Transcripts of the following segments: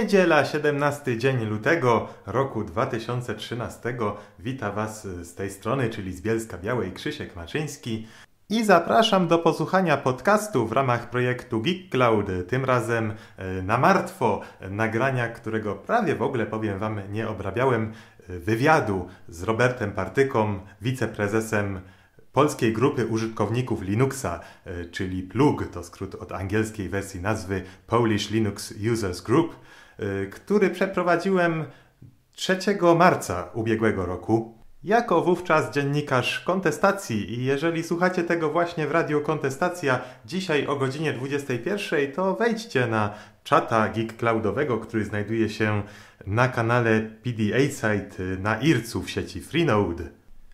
Niedziela, 17 dzień lutego roku 2013. Wita Was z tej strony, czyli z Bielska Białej Krzysiek Maczyński. I zapraszam do posłuchania podcastu w ramach projektu Geek Cloud, tym razem e, na martwo, nagrania, którego prawie w ogóle, powiem Wam, nie obrabiałem, e, wywiadu z Robertem Partyką, wiceprezesem polskiej grupy użytkowników Linuxa, e, czyli PLUG, to skrót od angielskiej wersji nazwy Polish Linux Users Group, który przeprowadziłem 3 marca ubiegłego roku. Jako wówczas dziennikarz kontestacji i jeżeli słuchacie tego właśnie w Radio Kontestacja dzisiaj o godzinie 21, to wejdźcie na czata Geek Cloudowego, który znajduje się na kanale PDA Site na IRCU w sieci Freenode.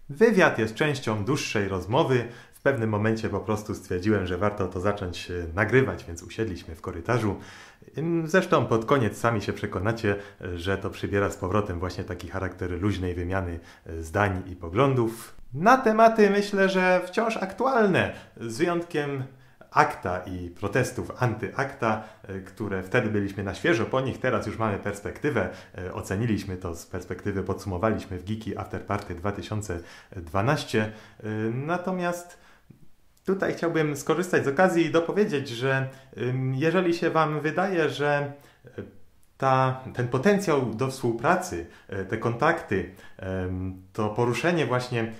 Wywiad jest częścią dłuższej rozmowy. Pewnym momencie po prostu stwierdziłem, że warto to zacząć e, nagrywać, więc usiedliśmy w korytarzu Zresztą pod koniec sami się przekonacie, że to przybiera z powrotem właśnie taki charakter luźnej wymiany e, zdań i poglądów. Na tematy myślę, że wciąż aktualne, z wyjątkiem akta i protestów antyakta, e, które wtedy byliśmy na świeżo po nich, teraz już mamy perspektywę, e, oceniliśmy to z perspektywy, podsumowaliśmy w Geeki After Party 2012. Natomiast Tutaj chciałbym skorzystać z okazji i dopowiedzieć, że jeżeli się Wam wydaje, że e, ta, ten potencjał do współpracy, e, te kontakty, to poruszenie właśnie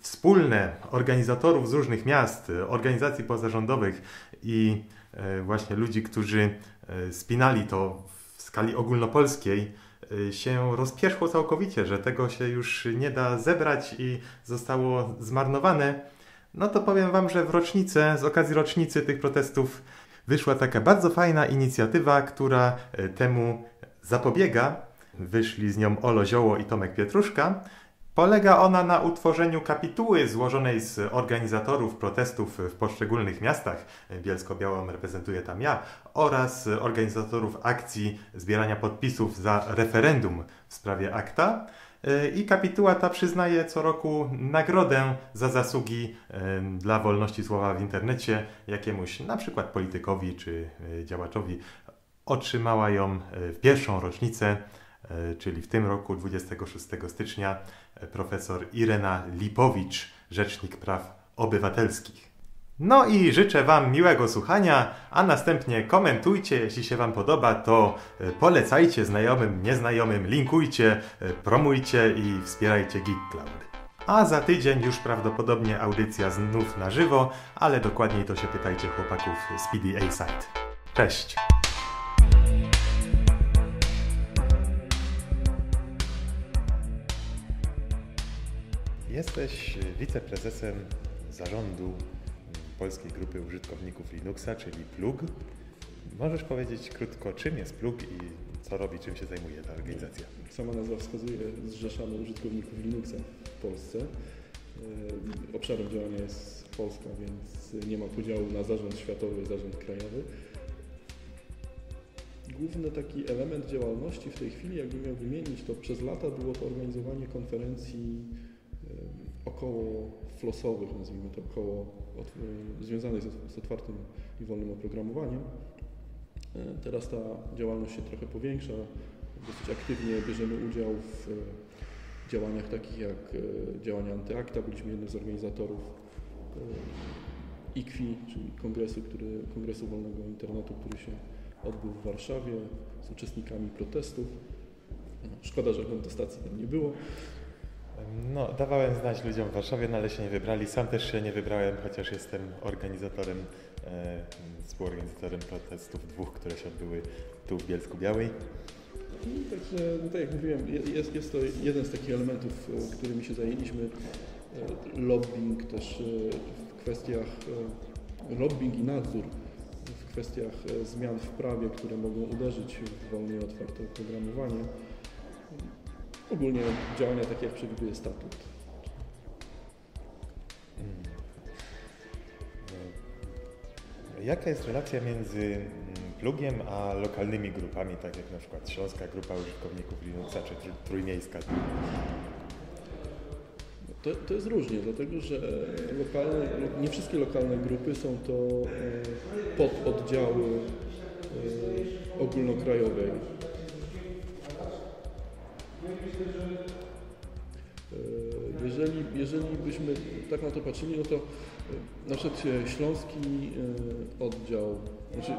wspólne organizatorów z różnych miast, organizacji pozarządowych i e, właśnie ludzi, którzy spinali to w skali ogólnopolskiej, się rozpierzchło całkowicie, że tego się już nie da zebrać i zostało zmarnowane no to powiem Wam, że w rocznicę, z okazji rocznicy tych protestów wyszła taka bardzo fajna inicjatywa, która e, temu zapobiega. Wyszli z nią Olo Zioło i Tomek Pietruszka. Polega ona na utworzeniu kapituły złożonej z organizatorów protestów w poszczególnych miastach. Bielsko-Białą reprezentuję tam ja oraz organizatorów akcji zbierania podpisów za referendum w sprawie akta. E, I kapituła ta przyznaje co roku nagrodę za zasługi e, dla wolności słowa w internecie jakiemuś na przykład politykowi czy e, działaczowi. Otrzymała ją w pierwszą rocznicę, czyli w tym roku 26 stycznia profesor Irena Lipowicz, Rzecznik Praw Obywatelskich. No i życzę Wam miłego słuchania, a następnie komentujcie, jeśli się Wam podoba, to e, polecajcie znajomym, nieznajomym, linkujcie, e, promujcie i wspierajcie Geek Cloud. A za tydzień już prawdopodobnie audycja znów na żywo, ale dokładniej to się pytajcie chłopaków z PDA Site. Cześć! Jesteś wiceprezesem zarządu Polskiej Grupy Użytkowników Linuxa, czyli PLUG. Możesz powiedzieć krótko, czym jest PLUG i co robi, czym się zajmuje ta organizacja? Sama nazwa wskazuje, zrzeszamy użytkowników Linuxa w Polsce. E, obszarem działania jest Polska, więc nie ma podziału na zarząd światowy, zarząd krajowy. Główny taki element działalności w tej chwili, jakbym miał wymienić, to przez lata było to organizowanie konferencji około flosowych, nazwijmy to około związanych z, otwartym i wolnym oprogramowaniem. E, teraz ta działalność się trochę powiększa. Dosyć aktywnie bierzemy udział w e, działaniach takich jak e, działania antyakta. Byliśmy jednym z organizatorów IKWI, czyli kongresu, który, Kongresu Wolnego Internetu, który się odbył w Warszawie z uczestnikami protestów. Szkoda, że kontestacji tam nie było. No, dawałem znać ludziom w Warszawie, no ale się nie wybrali. Sam też się nie wybrałem, chociaż jestem organizatorem, e, współorganizatorem protestów dwóch, które się odbyły tu w Bielsku Białej. Także, no tak jak mówiłem, jest, jest to jeden z takich elementów, e, którymi się zajęliśmy. E, lobbying też e, w kwestiach, lobbying i nadzór w kwestiach zmian w prawie, które mogą uderzyć w wolnie otwarte oprogramowanie ogólnie działania takie, jak przewiduje statut. Hmm. Jaka jest relacja między mm, plugiem a lokalnymi grupami, tak jak na przykład Śląska Grupa Użytkowników Linuxa czy Trójmiejska? To, to jest różnie, dlatego że lokalne, nie wszystkie lokalne grupy są to e, pododdziały ogólnokrajowej. Jeżeli, jeżeli byśmy tak na to patrzyli, no to na przykład śląski oddział, znaczy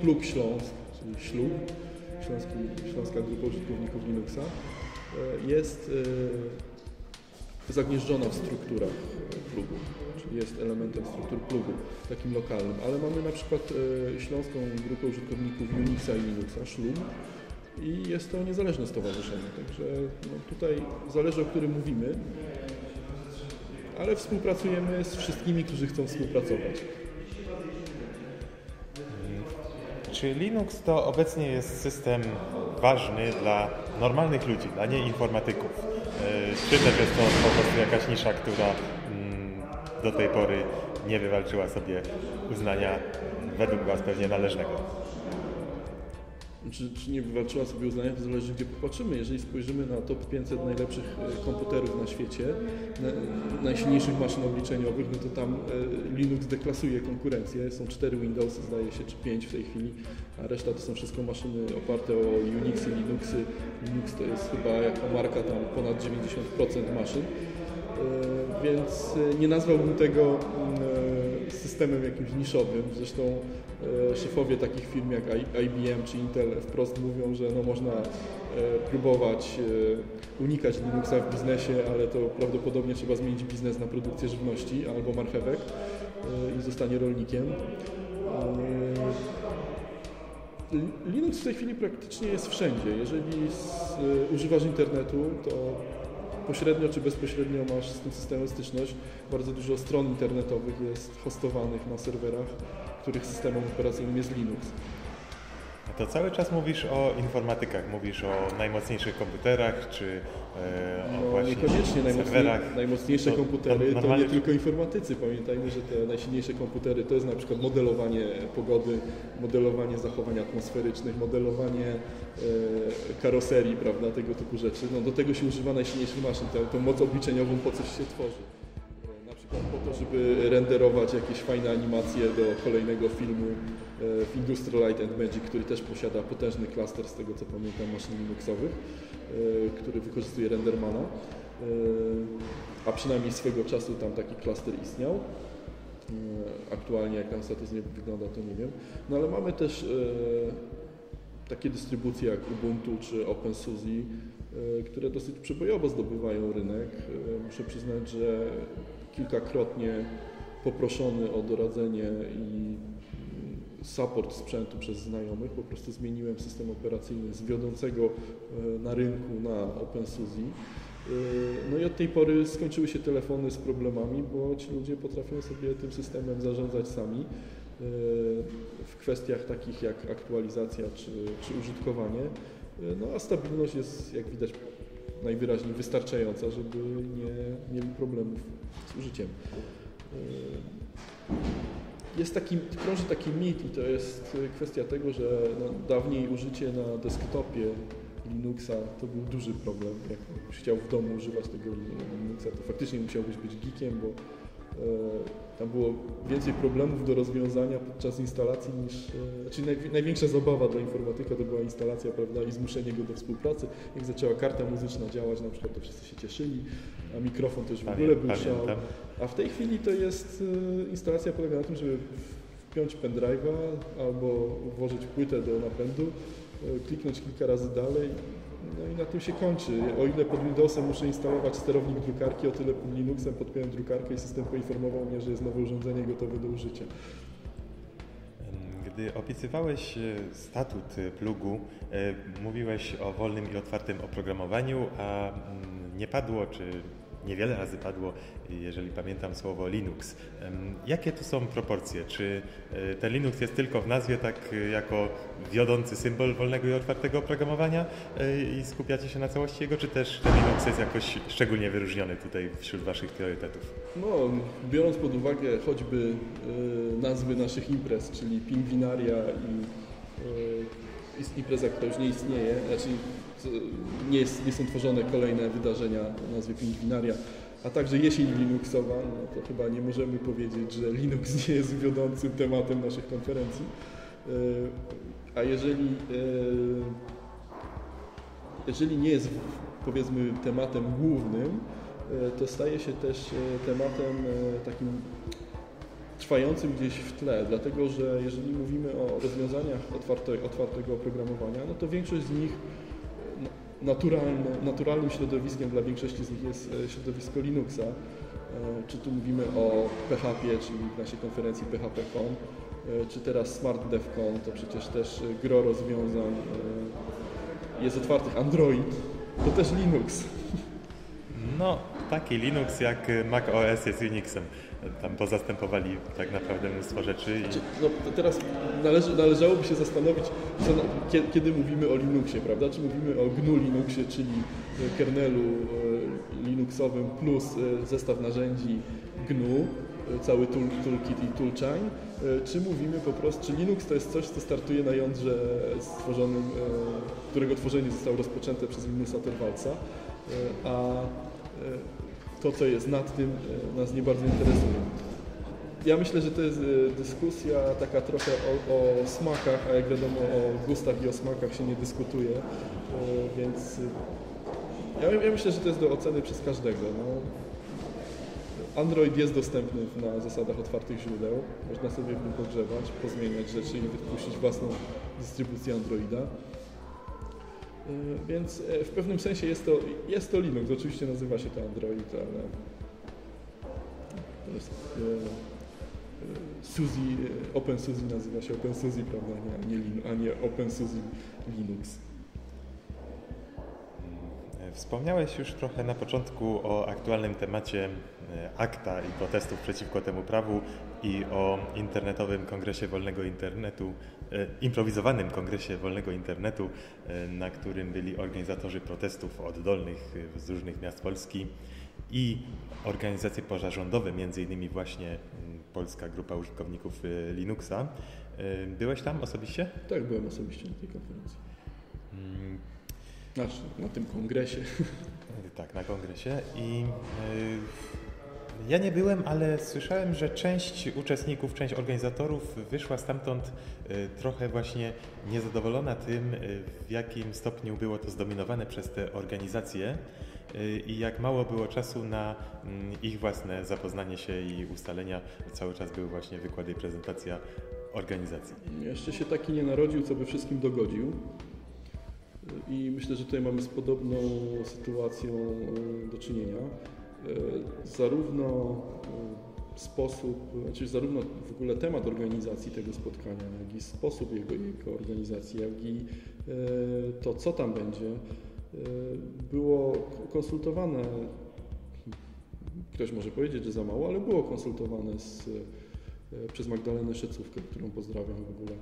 klub Śląsk, czyli ślub, Śląski, Śląska Grupa Użytkowników Linuxa, jest zagnieżdżona w strukturach plugu, czyli jest elementem struktur plugu, takim lokalnym, ale mamy na przykład e, Śląską Grupę Użytkowników Unixa i Linuxa, Szlum, i jest to niezależne stowarzyszenie, także no, tutaj zależy o którym mówimy, ale współpracujemy z wszystkimi, którzy chcą współpracować. Czy Linux to obecnie jest system ważny dla normalnych ludzi, dla nieinformatyków? E, czy też jest to po prostu jakaś nisza, która mm, do tej pory nie wywalczyła sobie uznania według Was pewnie należnego? Czy, czy, nie wywalczyła sobie uznania, to zależy gdzie popatrzymy. Jeżeli spojrzymy na top 500 najlepszych e, komputerów na świecie, na, najsilniejszych maszyn obliczeniowych, no to tam e, Linux deklasuje konkurencję. Są cztery Windowsy, zdaje się, czy pięć w tej chwili, a reszta to są wszystko maszyny oparte o Unixy, Linuxy. Linux to jest chyba jako marka tam ponad 90% maszyn. E, więc nie nazwałbym tego mm, systemem jakimś niszowym. Zresztą E, szefowie takich firm jak IBM czy Intel wprost mówią, że no można e, próbować e, unikać Linuxa w biznesie, ale to prawdopodobnie trzeba zmienić biznes na produkcję żywności albo marchewek i zostanie rolnikiem. Linux w tej chwili praktycznie jest wszędzie. Jeżeli używasz internetu, to pośrednio czy bezpośrednio masz z tym systemem styczność. Bardzo dużo stron internetowych jest hostowanych na serwerach których systemem operacyjnym jest Linux. To cały czas mówisz o informatykach, mówisz o najmocniejszych komputerach, czy e, o no, właśnie niekoniecznie serwerach. najmocniejsze to, komputery to, to nie tylko informatycy. Pamiętajmy, że te najsilniejsze komputery to jest na przykład modelowanie pogody, modelowanie zachowań atmosferycznych, modelowanie e, karoserii, prawda, tego typu rzeczy. No, do tego się używa najsilniejszych maszyn, tę, tą moc obliczeniową po coś się tworzy po to, żeby renderować jakieś fajne animacje do kolejnego filmu e, w Industrial Light and Magic, który też posiada potężny klaster, z tego co pamiętam, maszyn Linuxowych, e, który wykorzystuje Rendermana, e, a przynajmniej swego czasu tam taki klaster istniał. Aktualnie jak tam status nie wygląda, to nie wiem. No ale mamy też takie dystrybucje jak Ubuntu czy OpenSUSE, które dosyć przebojowo zdobywają rynek. Muszę przyznać, że kilkakrotnie poproszony o doradzenie i support sprzętu przez znajomych. Po prostu zmieniłem system operacyjny z wiodącego e, na rynku na OpenSUSE. E, no i od tej pory skończyły się telefony z problemami, bo ci ludzie potrafią sobie tym systemem zarządzać sami e, w kwestiach takich jak aktualizacja czy, czy użytkowanie. No a stabilność jest, jak widać, najwyraźniej wystarczająca, żeby nie mieli problemów z użyciem. E, jest taki, krąży taki mit i to jest kwestia tego, że no, dawniej użycie na desktopie Linuxa to był duży problem. Jak chciał w domu używać tego Linuxa, to faktycznie musiałbyś być geekiem, bo tam było więcej problemów do rozwiązania podczas instalacji niż, e, czyli największa zabawa dla informatyka to była instalacja, prawda, i zmuszenie go do współpracy. Jak zaczęła karta muzyczna działać, na przykład to wszyscy się cieszyli, a mikrofon już w ogóle był szał. A w tej chwili to jest, e, instalacja polega na tym, żeby wpiąć pendrive'a albo włożyć płytę do napędu, kliknąć kilka razy dalej no i na tym się kończy. O ile pod Windowsem muszę instalować sterownik drukarki, o tyle pod Linuxem podpiąłem drukarkę i system poinformował mnie, że jest nowe urządzenie gotowe do użycia. Gdy opisywałeś e, statut e, plugu, e, mówiłeś o wolnym i otwartym oprogramowaniu, a mm, nie padło, czy niewiele razy padło, jeżeli pamiętam słowo Linux. Jakie tu są proporcje? Czy e, ten Linux jest tylko w nazwie tak e, jako wiodący symbol wolnego i otwartego oprogramowania e, i skupiacie się na całości jego, czy też ten Linux jest jakoś szczególnie wyróżniony tutaj wśród Waszych priorytetów? No, biorąc pod uwagę choćby nazwy naszych imprez, czyli Pingwinaria i jest impreza, która już nie istnieje, znaczy nie, jest, nie są tworzone kolejne wydarzenia o nazwie Pingwinaria, a także jesień Linuxowa, no to chyba nie możemy powiedzieć, że Linux nie jest wiodącym tematem naszych konferencji. A jeżeli, jeżeli nie jest powiedzmy tematem głównym, to staje się też tematem takim trwającym gdzieś w tle, dlatego że jeżeli mówimy o rozwiązaniach otwarte, otwartego oprogramowania, no to większość z nich naturalne, naturalnym środowiskiem dla większości z nich jest e, środowisko Linuxa. E, czy tu mówimy o PHP, czyli w naszej konferencji PHP.com, e, czy teraz SmartDevCon, to przecież też gro rozwiązań jest otwartych. Android to też Linux. No, taki Linux jak Mac OS jest Unixem tam pozastępowali tak naprawdę mnóstwo rzeczy. I... Znaczy, no, teraz należy, należałoby się zastanowić, co, kiedy, mówimy o Linuxie, prawda? Czy mówimy o GNU Linuxie, czyli kernelu e, Linuxowym plus e, zestaw narzędzi GNU, e, cały tool, toolkit i toolchain, czy mówimy po prostu, czy Linux to jest coś, co startuje na jądrze stworzonym, którego tworzenie zostało rozpoczęte przez Linusa Torwaldsa, a to, co jest nad tym, e, nas nie bardzo interesuje. Ja myślę, że to jest e, dyskusja taka trochę o, o smakach, a jak wiadomo o gustach i o smakach się nie dyskutuje, e, więc ja, ja myślę, że to jest do oceny przez każdego. No. Android jest dostępny na zasadach otwartych źródeł. Można sobie w nim pogrzewać, pozmieniać rzeczy i wypuścić własną dystrybucję Androida. E, więc e, w pewnym sensie jest to, jest to Linux. Oczywiście nazywa się to Android, ale to jest e, SUSE, OpenSUSE nazywa się OpenSUSE, prawda, a nie, a nie OpenSUSE Linux. Wspomniałeś już trochę na początku o aktualnym temacie akta i protestów przeciwko temu prawu i o internetowym kongresie wolnego internetu, e, improwizowanym kongresie wolnego internetu, e, na którym byli organizatorzy protestów oddolnych e, z różnych miast Polski i organizacje pozarządowe, między innymi właśnie mm, Polska Grupa Użytkowników Linuxa. Byłeś tam osobiście? Tak, byłem osobiście na tej konferencji. Hmm. Znaczy, na tym kongresie. Tak, na kongresie i ja nie byłem, ale słyszałem, że część uczestników, część organizatorów wyszła stamtąd y, trochę właśnie niezadowolona tym, y, w jakim stopniu było to zdominowane przez te organizacje y, i jak mało było czasu na mm, ich własne zapoznanie się i ustalenia. Cały czas były właśnie wykłady i prezentacja organizacji. Jeszcze się taki nie narodził, co by wszystkim dogodził. I myślę, że tutaj mamy z podobną sytuacją do czynienia. E, zarówno e, sposób, znaczy zarówno w ogóle temat organizacji tego spotkania, jak i sposób jego, jego organizacji, jak i e, to, co tam będzie, było konsultowane, ktoś może powiedzieć, że za mało, ale było konsultowane z, przez Magdalenę Szecówkę, którą pozdrawiam w ogóle.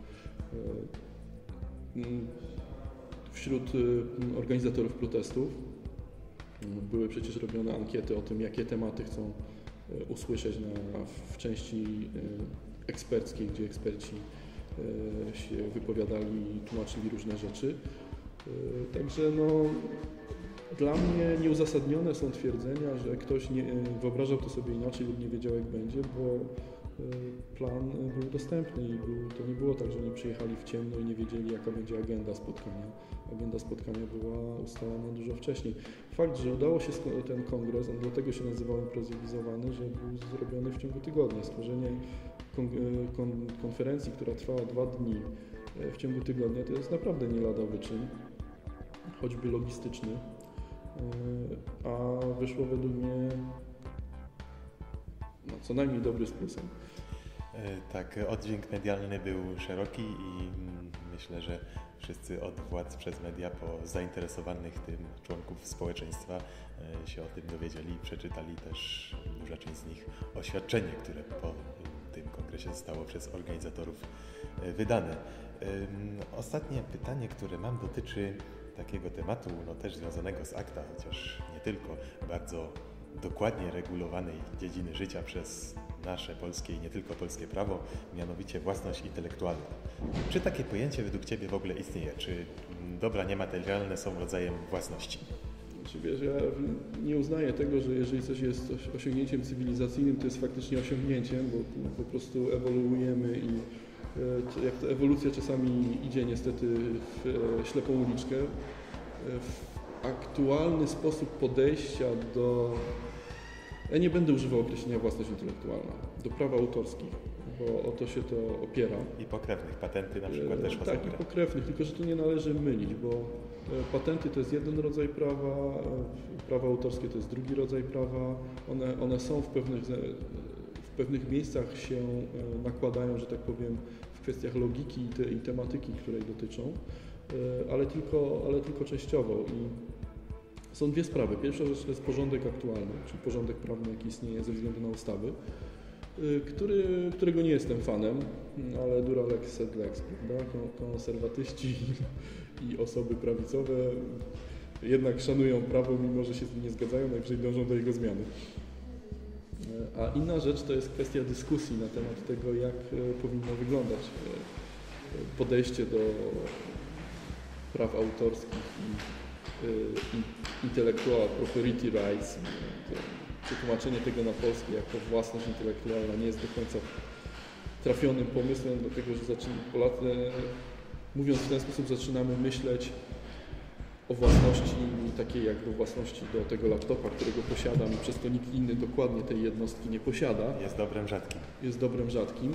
Wśród organizatorów protestów były przecież robione ankiety o tym, jakie tematy chcą e, usłyszeć na, w części e, eksperckiej, gdzie eksperci e, się wypowiadali i tłumaczyli różne rzeczy. Także no, dla mnie nieuzasadnione są twierdzenia, że ktoś nie, wyobrażał to sobie inaczej lub nie wiedział jak będzie, bo plan był dostępny i był, to nie było tak, że oni przyjechali w ciemno i nie wiedzieli jaka będzie agenda spotkania agenda spotkania była ustalona dużo wcześniej. Fakt, że udało się ten kongres, on dlatego się nazywał improwizowany, że był zrobiony w ciągu tygodnia. Stworzenie kon kon konferencji, która trwała dwa dni e, w ciągu tygodnia, to jest naprawdę nie lada wyczyn, choćby logistyczny, e, a wyszło według mnie no, co najmniej dobry plusem. E, tak, oddźwięk medialny był szeroki i mm, myślę, że wszyscy od władz przez media po zainteresowanych tym członków społeczeństwa e, się o tym dowiedzieli. Przeczytali też duża część z nich oświadczenie, które po tym kongresie zostało przez organizatorów e, wydane. Ostatnie pytanie, które mam, dotyczy takiego tematu, no też związanego z akta, chociaż nie tylko, bardzo dokładnie regulowanej dziedziny życia przez nasze polskie i nie tylko polskie prawo, mianowicie własność intelektualna. Czy takie pojęcie według Ciebie w ogóle istnieje? Czy dobra niematerialne są rodzajem własności? Wiesz, ja nie uznaję tego, że jeżeli coś jest osiągnięciem cywilizacyjnym, to jest faktycznie osiągnięciem, bo po prostu ewoluujemy i E, jak ta ewolucja czasami idzie niestety w e, ślepą uliczkę, e, w aktualny sposób podejścia do. Ja nie będę używał określenia własność intelektualna, do praw autorskich, bo o to się to opiera. I pokrewnych, patenty na przykład też Tak, i pokrewnych, tylko że tu nie należy mylić, bo patenty to jest jeden rodzaj prawa, prawa autorskie to jest drugi rodzaj prawa. One, one są w pewnych, w pewnych miejscach się nakładają, że tak powiem, kwestiach logiki i, te, i tematyki, której dotyczą, e, ale tylko, ale tylko częściowo. I są dwie sprawy. Pierwsza rzecz to jest porządek aktualny, czyli porządek prawny, jaki istnieje ze względu na ustawy, e, który, którego nie jestem fanem, ale dura lex sed lex, prawda? Konserwatyści i osoby prawicowe jednak szanują prawo, mimo że się z nim nie zgadzają, najwyżej dążą do jego zmiany. A inna rzecz to jest kwestia dyskusji na temat tego, jak e, powinno wyglądać podejście do praw autorskich i, e, i intellectual property rights. Przetłumaczenie tego na polski jako własność intelektualna nie jest do końca trafionym pomysłem, dlatego że zaczyna, Polacy, mówiąc w ten sposób, zaczynamy myśleć o własności takiej jakby własności do tego laptopa, którego posiadam i przez to nikt inny dokładnie tej jednostki nie posiada. Jest dobrem rzadkim. Jest dobrem rzadkim.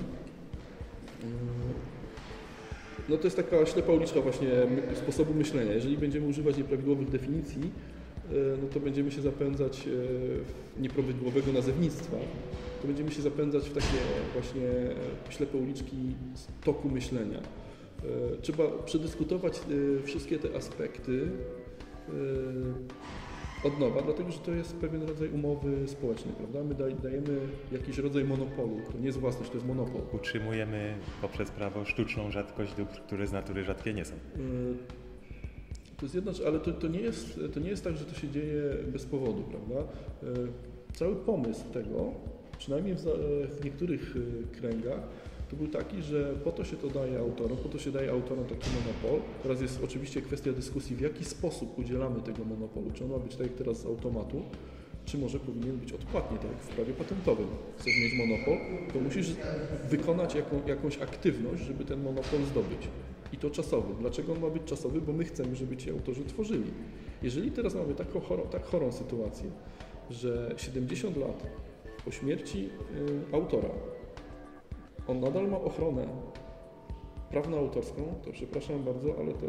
No to jest taka ślepa uliczka właśnie sposobu myślenia. Jeżeli będziemy używać nieprawidłowych definicji, e, no to będziemy się zapędzać e, nieprawidłowego nazewnictwa, to będziemy się zapędzać w takie właśnie ślepe uliczki toku myślenia. E, trzeba przedyskutować wszystkie te aspekty od nowa, dlatego że to jest pewien rodzaj umowy społecznej, prawda? My dajemy jakiś rodzaj monopolu, to nie jest własność, to jest monopol. Utrzymujemy poprzez prawo sztuczną rzadkość dóbr, które z natury rzadkie nie są. To jest jedna ale to, to, nie jest, to nie jest tak, że to się dzieje bez powodu, prawda? Cały pomysł tego, przynajmniej w, w niektórych kręgach, to był taki, że po to się to daje autorom, po to się daje autorom taki monopol. Teraz jest oczywiście kwestia dyskusji, w jaki sposób udzielamy tego monopolu. Czy on ma być tak jak teraz z automatu, czy może powinien być odpłatnie, tak jak w prawie patentowym. Chcesz mieć monopol, to musisz wykonać jaką, jakąś aktywność, żeby ten monopol zdobyć. I to czasowy. Dlaczego on ma być czasowy? Bo my chcemy, żeby ci autorzy tworzyli. Jeżeli teraz mamy taką chorą, tak chorą sytuację, że 70 lat po śmierci y, autora on nadal ma ochronę prawno-autorską, to przepraszam bardzo, ale to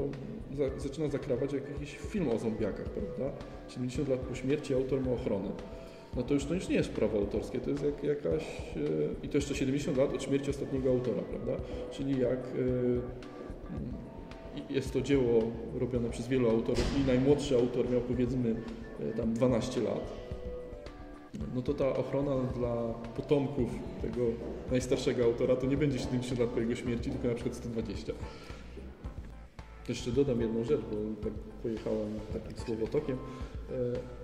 za, zaczyna zakrawać jak jakiś film o zombiakach, prawda? 70 lat po śmierci autor ma ochronę. No to już to już nie jest prawo autorskie, to jest jak, jakaś... Yy, I to jeszcze 70 lat od śmierci ostatniego autora, prawda? Czyli jak... Yy, jest to dzieło robione przez wielu autorów i najmłodszy autor miał powiedzmy yy, tam 12 lat no to ta ochrona dla potomków tego najstarszego autora to nie będzie 70 lat po jego śmierci, tylko na przykład 120. Jeszcze dodam jedną rzecz, bo tak pojechałem takim słowotokiem,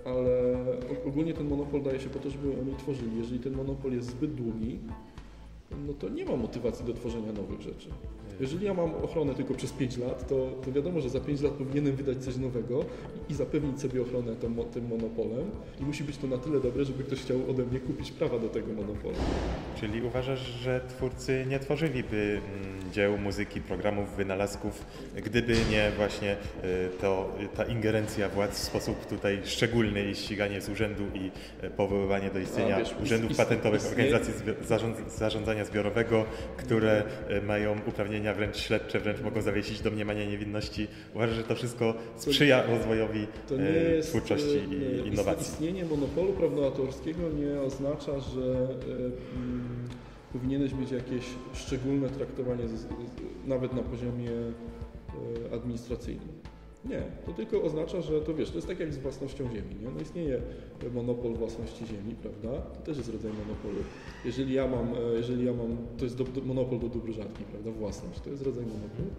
e, ale ogólnie ten monopol daje się po to, żeby oni tworzyli. Jeżeli ten monopol jest zbyt długi, no to nie ma motywacji do tworzenia nowych rzeczy. Jeżeli ja mam ochronę tylko przez 5 lat, to, to wiadomo, że za 5 lat powinienem wydać coś nowego i, i zapewnić sobie ochronę tym, tym monopolem i musi być to na tyle dobre, żeby ktoś chciał ode mnie kupić prawa do tego monopolu. Czyli uważasz, że twórcy nie tworzyliby mm, dzieł, muzyki, programów, wynalazków, gdyby nie właśnie y, to, ta ingerencja władz w sposób tutaj szczególny i ściganie z urzędu i y, powoływanie do istnienia A, wiesz, urzędów patentowych, organizacji zarządzania zbiorowego, które y, mają uprawnienia wręcz śledcze, wręcz mogą zawiesić domniemania niewinności. Uważam, że to wszystko sprzyja rozwojowi e, jest, twórczości i innowacji. Istnienie monopolu prawnoautorskiego nie oznacza, że mm, powinieneś mieć jakieś szczególne traktowanie nawet na poziomie e, administracyjnym. Nie, to tylko oznacza, że to wiesz, to jest tak jak z własnością ziemi. Nie? No istnieje monopol własności ziemi, prawda? To też jest rodzaj monopolu. Jeżeli ja mam, e, jeżeli ja mam to jest do, do, monopol do dóbr rzadkich, prawda? Własność, to jest rodzaj monopolu.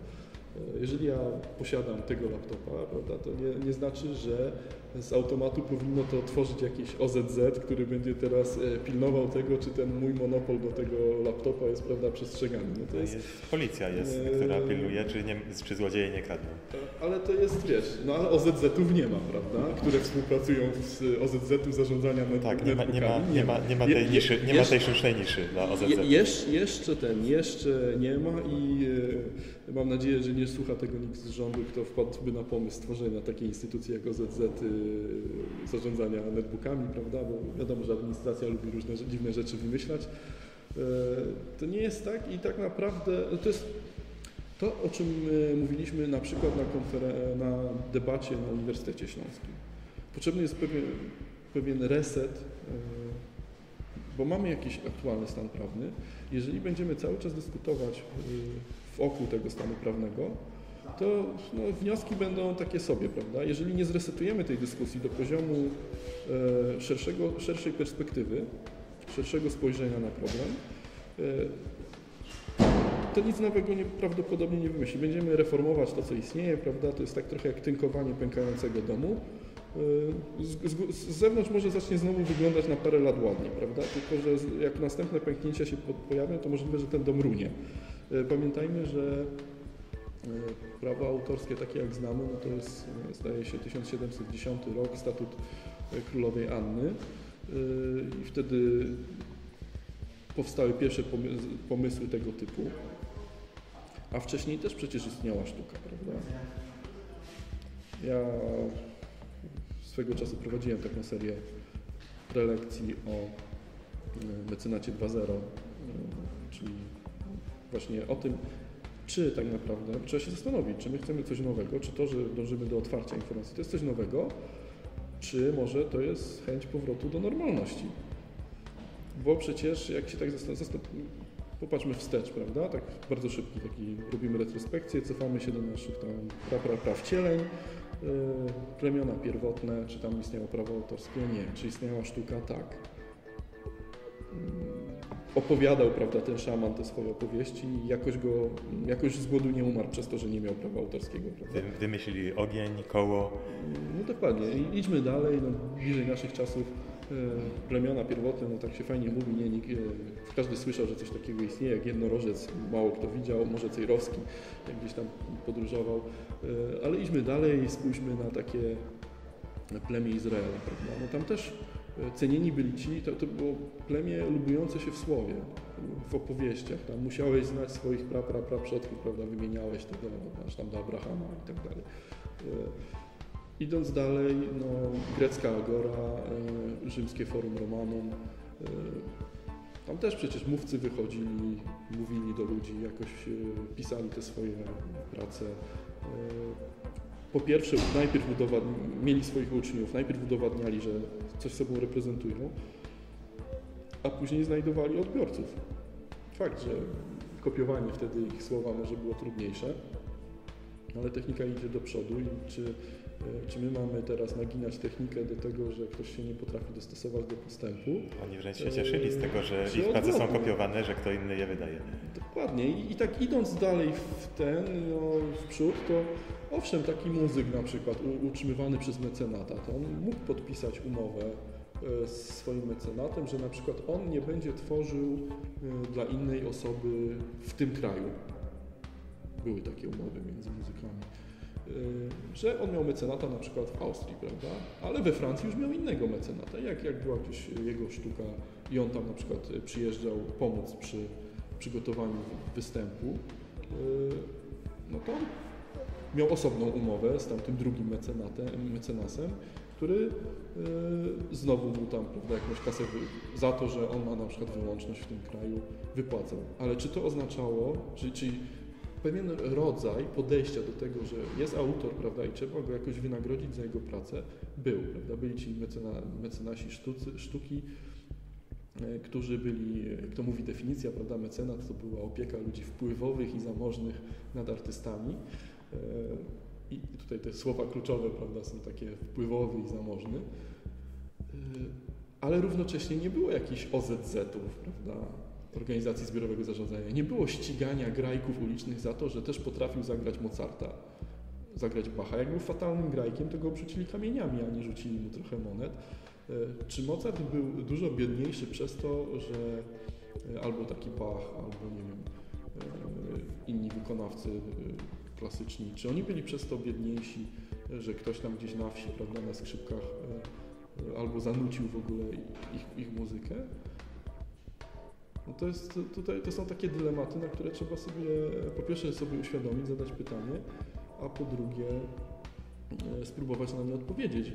Jeżeli ja posiadam tego laptopa, prawda, to nie, nie znaczy, że z automatu powinno to tworzyć jakiś OZZ, który będzie teraz e, pilnował tego, czy ten mój monopol do tego laptopa jest prawda, przestrzegany. No to jest, jest, policja jest, e... która pilnuje, czy, nie, czy złodzieje nie kradną. Ale to jest, wiesz, no ale OZZ-ów nie ma, prawda, które współpracują z OZZ-u zarządzania net, Tak, nie ma, nie ma, nie ma, nie ma tej, niszy, nie ma tej sztucznej niszy dla OZZ. Je, jeszcze ten, jeszcze nie ma i e, mam nadzieję, że nie słucha tego nikt z rządu, kto wpadłby na pomysł stworzenia takiej instytucji jak OZZ zarządzania netbookami, prawda, bo wiadomo, że administracja lubi różne dziwne rzeczy wymyślać. Y, to nie jest tak i tak naprawdę to jest to, o czym mówiliśmy na przykład na, na debacie na Uniwersytecie Śląskim. Potrzebny jest pewien, pewien reset, bo mamy jakiś aktualny stan prawny. Jeżeli będziemy cały czas dyskutować wokół tego stanu prawnego, to no, wnioski będą takie sobie, prawda? Jeżeli nie zresetujemy tej dyskusji do poziomu e, szerszego, szerszej perspektywy, szerszego spojrzenia na problem, e, to nic nowego nie, prawdopodobnie nie wymyśli. Będziemy reformować to, co istnieje, prawda? To jest tak trochę jak tynkowanie pękającego domu. E, z, z, z, zewnątrz może zacznie znowu wyglądać na parę lat ładnie, prawda? Tylko, że jak następne pęknięcia się pojawią, to możliwe, że ten dom runie. E, pamiętajmy, że prawo autorskie takie jak znamy, no to jest e, zdaje się 1710 rok, statut e, królowej Anny i wtedy powstały pierwsze pomysły tego typu, a wcześniej też przecież istniała sztuka, prawda? Ja swego czasu prowadziłem taką serię prelekcji o mecenacie 2.0, czyli właśnie o tym, czy tak naprawdę trzeba się zastanowić, czy my chcemy coś nowego, czy to, że dążymy do otwarcia informacji, to jest coś nowego, czy może to jest chęć powrotu do normalności. Bo przecież jak się tak zastanawiamy, popatrzmy wstecz, prawda? Tak bardzo szybki taki robimy retrospekcję, cofamy się do naszych tam pra, pra, yy, plemiona pierwotne, czy tam istniało prawo autorskie? Nie. Czy istniała sztuka? Tak. Yy, opowiadał, prawda, ten szaman te swoje opowieści i jakoś go, jakoś z głodu nie umarł przez to, że nie miał prawa autorskiego. Prawda? Wymyślili ogień, koło. No dokładnie. I idźmy dalej, no, bliżej naszych czasów. E, plemiona pierwotne, no tak się fajnie mówi, nie, nikt, e, każdy słyszał, że coś takiego istnieje, jak jednorożec, mało kto widział, może Cejrowski, jak gdzieś tam podróżował, e, ale idźmy dalej i spójrzmy na takie plemię Izraela, prawda? No tam też cenieni byli ci, to, to było plemię lubujące się w słowie, w opowieściach. Tam musiałeś znać swoich pra, pra, pra przodków, prawda, wymieniałeś tego, aż tam do Abrahama i tak dalej. E, idąc dalej, no, grecka Agora, e, rzymskie Forum Romanum, e, tam też przecież mówcy wychodzili, mówili do ludzi, jakoś pisali te swoje prace po pierwsze najpierw mieli swoich uczniów, najpierw udowadniali, że coś sobą reprezentują, a później znajdowali odbiorców. Fakt, że kopiowanie wtedy ich słowa może było trudniejsze, ale technika idzie do przodu i czy E, czy my mamy teraz naginać technikę do tego, że ktoś się nie potrafi dostosować do postępu? Oni wręcz się cieszyli z tego, że ich prace są kopiowane, że kto inny je wydaje. Dokładnie. I, i tak idąc dalej w ten, no, w przód, to owszem, taki muzyk na przykład utrzymywany przez mecenata, to on mógł podpisać umowę e, z swoim mecenatem, że na przykład on nie będzie tworzył e, dla innej osoby w tym kraju. Były takie umowy między muzykami. Y, że on miał mecenata na przykład w Austrii, prawda? Ale we Francji już miał innego mecenata. Jak, jak była gdzieś jego sztuka i on tam na przykład przyjeżdżał pomóc przy przygotowaniu występu, no to miał osobną umowę z tamtym drugim mecenatem, mecenasem, który y, znowu mu tam prawda, jakąś kasę za to, że on ma na przykład wyłączność w tym kraju wypłacał. Ale czy to oznaczało, czy, czy pewien rodzaj podejścia do tego, że jest autor, prawda, i trzeba go jakoś wynagrodzić za jego pracę, był, prawda, byli ci mecena, mecenasi sztucy, sztuki, e, którzy byli, jak to mówi definicja, prawda, mecenat to była opieka ludzi wpływowych i zamożnych nad artystami. E, I tutaj te słowa kluczowe, prawda, są takie wpływowy i zamożny. E, ale równocześnie nie było jakichś OZZ-ów, prawda, organizacji zbiorowego zarządzania. Nie było ścigania grajków ulicznych za to, że też potrafił zagrać Mozarta, zagrać Bacha. Jak był fatalnym grajkiem, to go obrzucili kamieniami, a nie rzucili mu trochę monet. E, czy Mozart był dużo biedniejszy przez to, że albo taki Bach, albo nie wiem, inni wykonawcy klasyczni, czy oni byli przez to biedniejsi, że ktoś tam gdzieś na wsi, prawda, na skrzypkach albo zanucił w ogóle ich, ich muzykę? No to, jest, tutaj, to są takie dylematy, na które trzeba sobie po pierwsze sobie uświadomić, zadać pytanie, a po drugie spróbować na nie odpowiedzieć.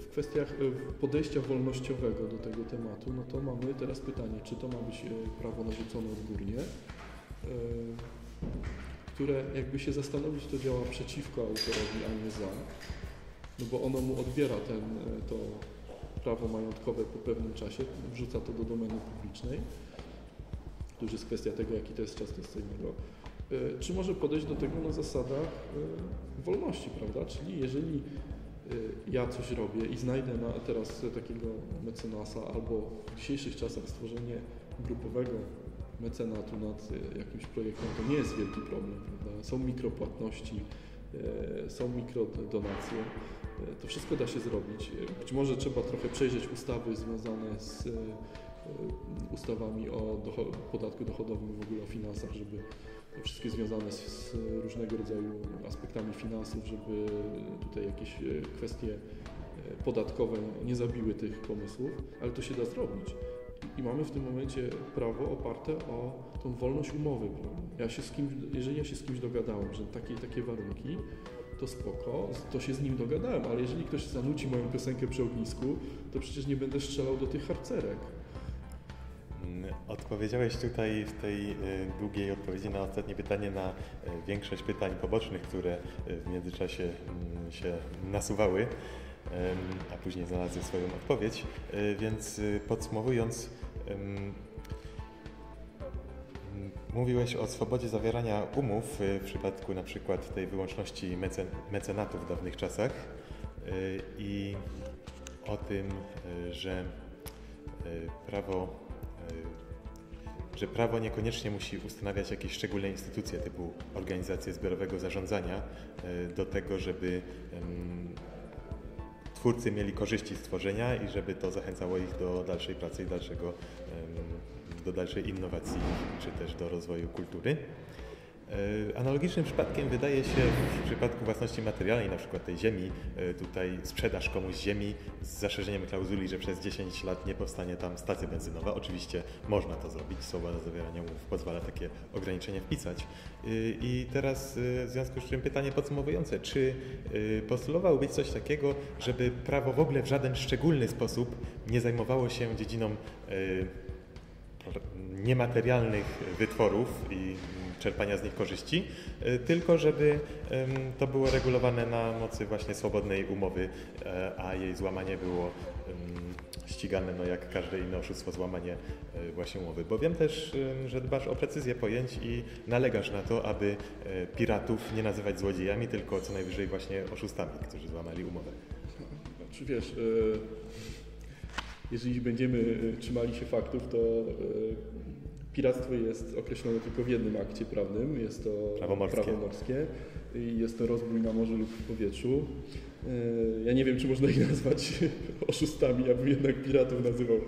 W kwestiach e, podejścia wolnościowego do tego tematu, no to mamy teraz pytanie, czy to ma być e, prawo narzucone odgórnie, e, które jakby się zastanowić, to działa przeciwko autorowi, a nie za, no bo ono mu odbiera ten, to prawo majątkowe po pewnym czasie, wrzuca to do domeny publicznej. To już jest kwestia tego, jaki to jest czas testyjnego. Czy może podejść do tego na zasadach wolności, prawda? Czyli jeżeli ja coś robię i znajdę na teraz takiego mecenasa albo w dzisiejszych czasach stworzenie grupowego mecenatu nad y, jakimś projektem, to nie jest wielki problem. Prawda? Są mikropłatności, y, są mikrodonacje. To wszystko da się zrobić. Być może trzeba trochę przejrzeć ustawy związane z ustawami o podatku dochodowym, w ogóle o finansach, żeby wszystkie związane z, z, różnego rodzaju aspektami finansów, żeby tutaj jakieś e, kwestie e, podatkowe nie zabiły tych pomysłów, ale to się da zrobić. I mamy w tym momencie prawo oparte o tą wolność umowy. Ja się z kimś, jeżeli ja się z kimś dogadałem, że takie takie warunki, to spoko, to się z nim dogadałem, ale jeżeli ktoś zanuci moją piosenkę przy ognisku, to przecież nie będę strzelał do tych harcerek. Odpowiedziałeś tutaj w tej e, długiej odpowiedzi na ostatnie pytanie na e, większość pytań pobocznych, które e, w międzyczasie mm, się nasuwały, a później znalazły swoją odpowiedź. Więc podsumowując, Mówiłeś o swobodzie zawierania umów w przypadku na przykład tej wyłączności mecen mecenatów w dawnych czasach i o tym, że prawo że prawo niekoniecznie musi ustanawiać jakieś szczególne instytucje typu organizacje zbiorowego zarządzania do tego, żeby twórcy mieli korzyści z tworzenia i żeby to zachęcało ich do dalszej pracy i dalszego, do dalszej innowacji czy też do rozwoju kultury. E, analogicznym przypadkiem wydaje się w przypadku własności materialnej, na przykład tej ziemi, e, tutaj sprzedaż komuś ziemi z zaszerzeniem klauzuli, że przez 10 lat nie powstanie tam stacja benzynowa. Oczywiście można to zrobić, swoboda zawierania umów pozwala takie ograniczenie wpisać. E, I teraz w związku z czym pytanie podsumowujące, czy postulowało coś takiego, żeby prawo w ogóle w żaden szczególny sposób nie zajmowało się dziedziną niematerialnych wytworów i czerpania z nich korzyści, e, tylko żeby to było regulowane na mocy właśnie swobodnej umowy, e, a jej złamanie było ścigane no jak każde inne oszustwo, złamanie e, właśnie umowy. Bo wiem też, że dbasz o precyzję pojęć i nalegasz na to, aby piratów nie nazywać złodziejami, tylko co najwyżej właśnie oszustami, którzy złamali umowę. Czy wiesz, jeżeli będziemy trzymali się faktów, to Piractwo jest określone tylko w jednym akcie prawnym, jest to prawo morskie. Prawo morskie i jest to rozbój na morzu lub w powietrzu. E, ja nie wiem, czy można ich nazwać oszustami, ja bym jednak piratów nazywał e,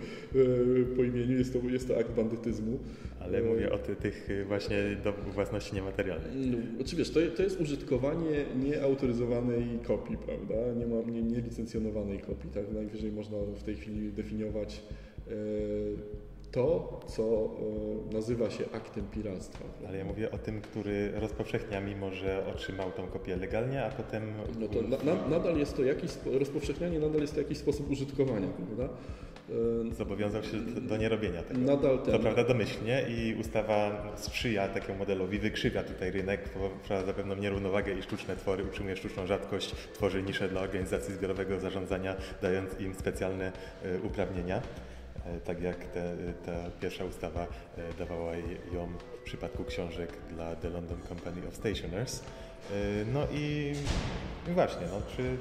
po imieniu, jest to, jest to akt bandytyzmu. Ale mówię o ty, tych właśnie własności niematerialnej. No, oczywiście, to, to jest użytkowanie nieautoryzowanej kopii, prawda? Nie, ma, nie, nielicencjonowanej kopii, tak? Najwyżej można w tej chwili definiować e, to, co e, nazywa się aktem piractwa. Ale ja mówię o tym, który rozpowszechnia, mimo że otrzymał tą kopię legalnie, a potem... No to na, na, nadal jest to jakiś, rozpowszechnianie nadal jest to jakiś sposób użytkowania, prawda? E, Zobowiązał się do nierobienia tego. Nadal ten. To prawda domyślnie i ustawa sprzyja takiemu modelowi, wykrzywia tutaj rynek, wprowadza pewną nierównowagę i sztuczne twory, utrzymuje sztuczną rzadkość, tworzy nisze dla organizacji zbiorowego zarządzania, dając im specjalne e, uprawnienia. E, tak jak te, ta pierwsza ustawa e, dawała ją w przypadku książek dla The London Company of Stationers. E, no i Właśnie, no, czy,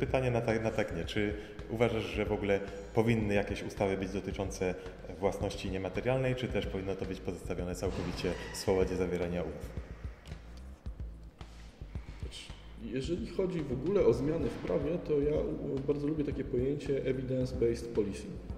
pytanie na tak, na tak nie. Czy uważasz, że w ogóle powinny jakieś ustawy być dotyczące własności niematerialnej, czy też powinno to być pozostawione całkowicie swobodzie zawierania umów? Jeżeli chodzi w ogóle o zmiany w prawie, to ja bardzo lubię takie pojęcie evidence-based policing.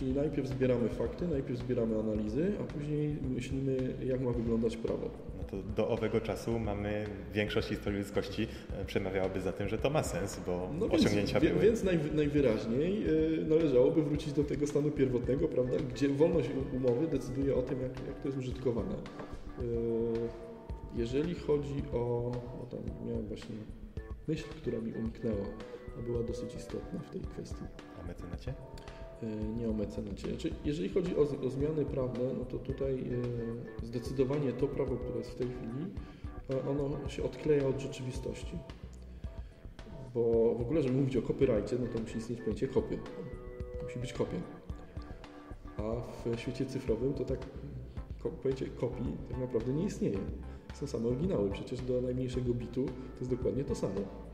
Czyli najpierw zbieramy fakty, najpierw zbieramy analizy, a później myślimy, jak ma wyglądać prawo. No to do owego czasu mamy większość historii ludzkości e, przemawiałaby za tym, że to ma sens, bo no osiągnięcia więc, były. Więc naj, najwyraźniej yy, należałoby wrócić do tego stanu pierwotnego, prawda, gdzie wolność umowy decyduje o tym, jak, jak to jest użytkowane. Yy, jeżeli chodzi o, o tam miałem właśnie myśl, która mi umknęła, a była dosyć istotna w tej kwestii. O mecenacie? E, nie o mecenacie. Znaczy, jeżeli chodzi o, o, zmiany prawne, no to tutaj e, zdecydowanie to prawo, które jest w tej chwili, e, ono się odkleja od rzeczywistości. Bo w ogóle, żeby mówić o copyrightie, no to musi istnieć pojęcie kopy. Musi być kopia. A w świecie cyfrowym to tak pojęcie kopii tak naprawdę nie istnieje. Są same oryginały. Przecież do najmniejszego bitu to jest dokładnie to samo.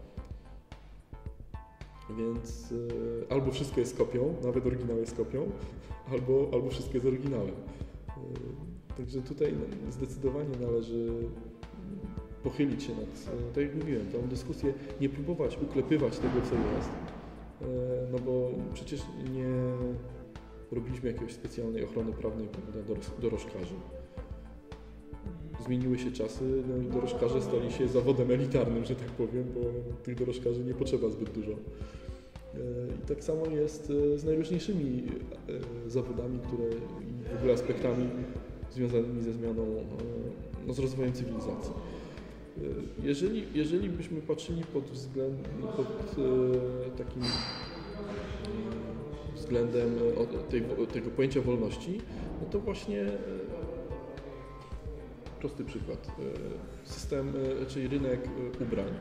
Więc y, albo wszystko jest kopią, nawet oryginał jest kopią, albo, albo wszystko jest oryginałem. Y, także tutaj zdecydowanie należy pochylić się nad, tak jak mówiłem, tą dyskusję, nie próbować uklepywać tego, co jest, no bo przecież nie robiliśmy jakiejś specjalnej ochrony prawnej prawda, dorożkarzy. Zmieniły się czasy, no i dorożkarze stali się zawodem elitarnym, że tak powiem, bo tych dorożkarzy nie potrzeba zbyt dużo. E, I tak samo jest e, z najróżniejszymi e, zawodami, które i w ogóle aspektami związanymi ze zmianą, no, z rozwojem cywilizacji. Jeżeli, jeżeli byśmy patrzyli pod, względ, pod takim względem tej, tego pojęcia wolności, no to właśnie prosty przykład. System, czyli rynek ubrań.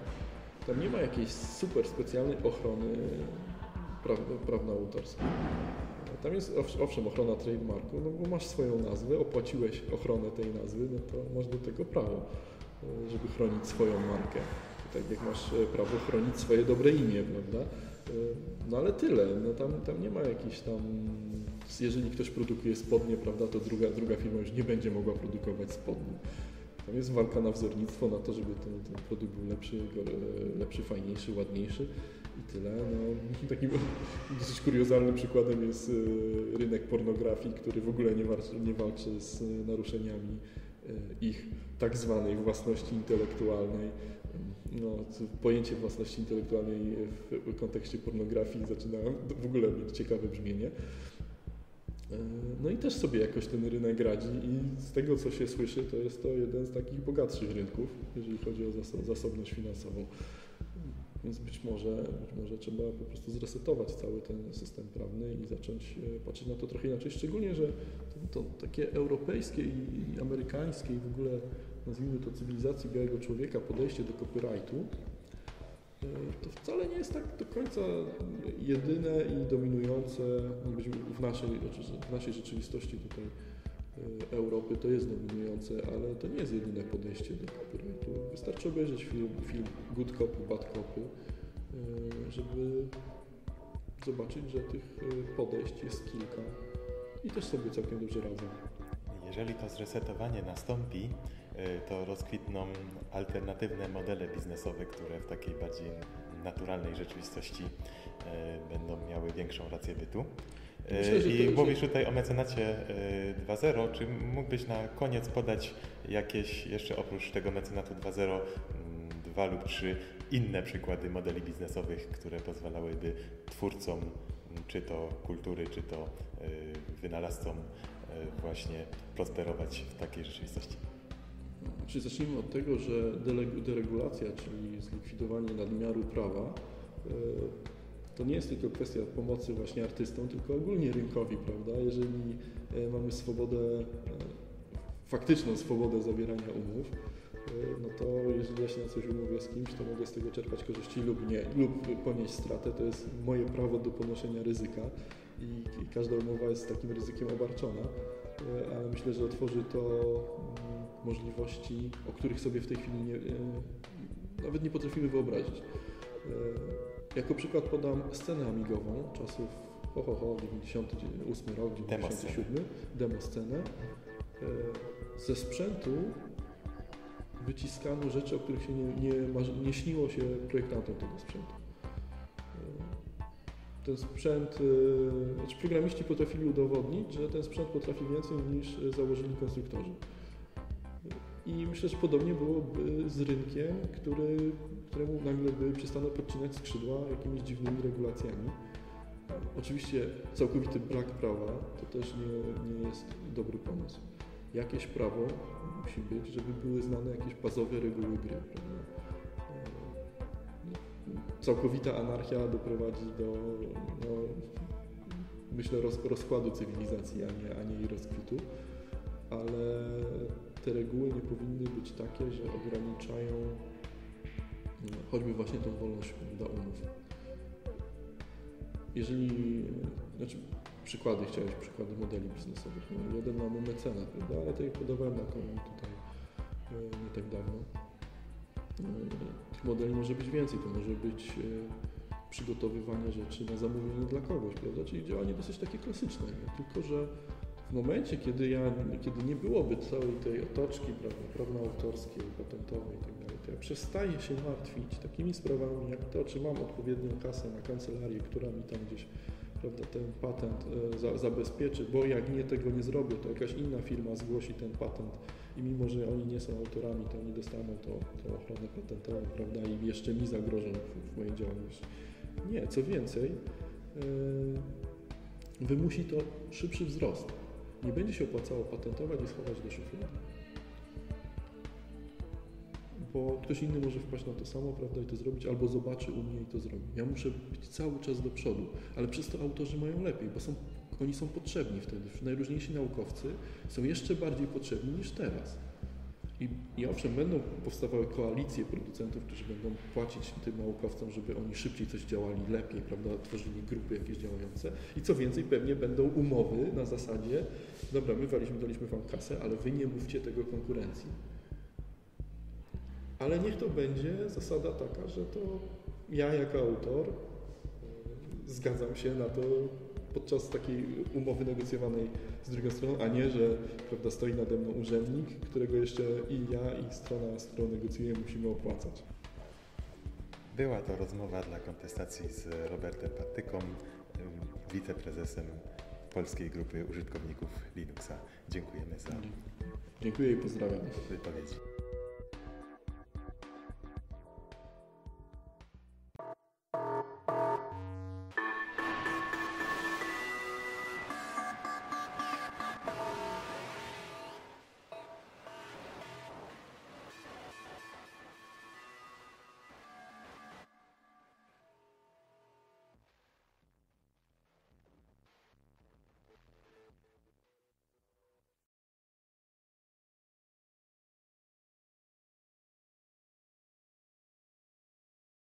Tam nie ma jakiejś super specjalnej ochrony praw, prawna autorska. Tam jest owszem ochrona trademarku, no bo masz swoją nazwę, opłaciłeś ochronę tej nazwy, no to masz do tego prawo, e, żeby chronić swoją markę. Tak jak masz e, prawo chronić swoje dobre imię, prawda? E, no ale tyle, no tam, tam nie ma jakichś tam, jeżeli ktoś produkuje spodnie, prawda, to druga, druga firma już nie będzie mogła produkować spodni. Tam jest walka na wzornictwo, na to, żeby ten, ten produkt był lepszy, lepszy, fajniejszy, ładniejszy i tyle. No, takim dosyć kuriozalnym przykładem jest e, rynek pornografii, który w ogóle nie walczy, nie walczy z naruszeniami e, ich tak zwanej własności intelektualnej. No, pojęcie własności intelektualnej w kontekście pornografii zaczyna w ogóle mieć ciekawe brzmienie. E, no i też sobie jakoś ten rynek radzi i z tego co się słyszy, to jest to jeden z takich bogatszych rynków, jeżeli chodzi o zasobność finansową. Więc być może, być może trzeba po prostu zresetować cały ten system prawny i zacząć e, patrzeć na to trochę inaczej, szczególnie, że to, to takie europejskie i amerykańskie i w ogóle nazwijmy to cywilizacji białego człowieka podejście do copyrightu to wcale nie jest tak do końca jedyne i dominujące w naszej, w naszej rzeczywistości tutaj e, Europy to jest dominujące, ale to nie jest jedyne podejście do copyrightu. Wystarczy obejrzeć film, film Good Copy, Bad Copy, e, żeby zobaczyć, że tych podejść jest kilka i też sobie całkiem dobrze radzą. Jeżeli to zresetowanie nastąpi, Y, to rozkwitną alternatywne modele biznesowe, które w takiej bardziej naturalnej rzeczywistości y, będą miały większą rację bytu. Y, Myślę, I mówisz tutaj o mecenacie 2.0. Czy mógłbyś na koniec podać jakieś jeszcze oprócz tego mecenatu 2.0 mm, dwa lub trzy inne przykłady modeli biznesowych, które pozwalałyby twórcom czy to kultury, czy to wynalazcom właśnie prosperować w takiej rzeczywistości? Czyli zacznijmy od tego, że deregulacja, czyli zlikwidowanie nadmiaru prawa, e, to nie jest tylko kwestia pomocy właśnie artystom, tylko ogólnie rynkowi, prawda? Jeżeli e, mamy swobodę, e, faktyczną swobodę zawierania umów, no to jeżeli ja się na coś umówię z kimś, to mogę z tego czerpać korzyści lub nie, lub ponieść stratę. To jest moje prawo do ponoszenia ryzyka i, każda umowa jest takim ryzykiem obarczona, ale myślę, że otworzy to możliwości, o których sobie w tej chwili nie, e, nawet nie potrafimy wyobrazić. Jako przykład podam scenę amigową czasów ho, ho, ho 98 rok, 97, demo scenę. Ze sprzętu wyciskano rzeczy, o których się nie, nie, nie śniło się projektantom tego sprzętu. Ten sprzęt, znaczy programiści potrafili udowodnić, że ten sprzęt potrafi więcej niż założyli konstruktorzy. I myślę, że podobnie byłoby z rynkiem, który, któremu nagle by przestano podcinać skrzydła jakimiś dziwnymi regulacjami. Oczywiście całkowity brak prawa to też nie, nie jest dobry pomysł. Jakieś prawo musi być, żeby były znane jakieś bazowe reguły gry. Prawda? Całkowita anarchia doprowadzi do, no, myślę, roz, rozkładu cywilizacji, a nie, a nie jej rozkwitu, ale te reguły nie powinny być takie, że ograniczają no, choćby właśnie tą wolność do umów. Jeżeli, znaczy przykłady, chciałeś przykłady modeli biznesowych. No, jeden mamy mecena, prawda, ale to ich podawałem na komu tutaj e, nie tak dawno. E, tych modeli może być więcej, to może być e, przygotowywanie rzeczy na zamówienie dla kogoś, prawda, czyli działanie dosyć takie klasyczne, tylko że momencie, kiedy, ja, kiedy nie byłoby całej tej otoczki prawno-autorskiej, patentowej itd., tak to ja przestaję się martwić takimi sprawami jak to, czy mam odpowiednią kasę na kancelarię, która mi tam gdzieś prawda, ten patent e, za, zabezpieczy, bo jak nie tego nie zrobię, to jakaś inna firma zgłosi ten patent i mimo, że oni nie są autorami, to oni dostaną to, to ochronę patentową, prawda, i jeszcze mi zagrożą w, w mojej działalności. Nie, co więcej, yy, wymusi to szybszy wzrost nie będzie się opłacało patentować i schować do szuflady. Bo ktoś inny może wpaść na to samo, prawda, i to zrobić, albo zobaczy u mnie i to zrobi. Ja muszę być cały czas do przodu, ale przez to autorzy mają lepiej, bo są, oni są potrzebni wtedy. Najróżniejsi naukowcy są jeszcze bardziej potrzebni niż teraz. I, I owszem, będą powstawały koalicje producentów, którzy będą płacić tym naukowcom, żeby oni szybciej coś działali lepiej, prawda, tworzyli grupy jakieś działające. I co więcej, pewnie będą umowy na zasadzie, dobra, my waliśmy, daliśmy wam kasę, ale wy nie mówcie tego konkurencji. Ale niech to będzie zasada taka, że to ja jako autor zgadzam się na to podczas takiej umowy negocjowanej z drugą stroną, a nie, że prawda, stoi nade mną urzędnik, którego jeszcze i ja, i strona, z którą negocjuję, musimy opłacać. Była to rozmowa dla kontestacji z Robertem Patyką, wiceprezesem Polskiej Grupy Użytkowników Linuxa. Dziękujemy za Dziękuję i pozdrawiam. wypowiedź.